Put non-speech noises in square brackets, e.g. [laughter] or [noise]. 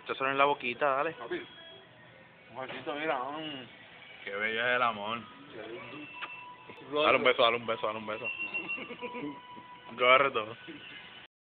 Esto solo en la boquita, dale. Papi. Un mira. mm. Qué bello es el amor. Dale un beso, dale un beso, dale un beso. [laughs] Yo agarro todo.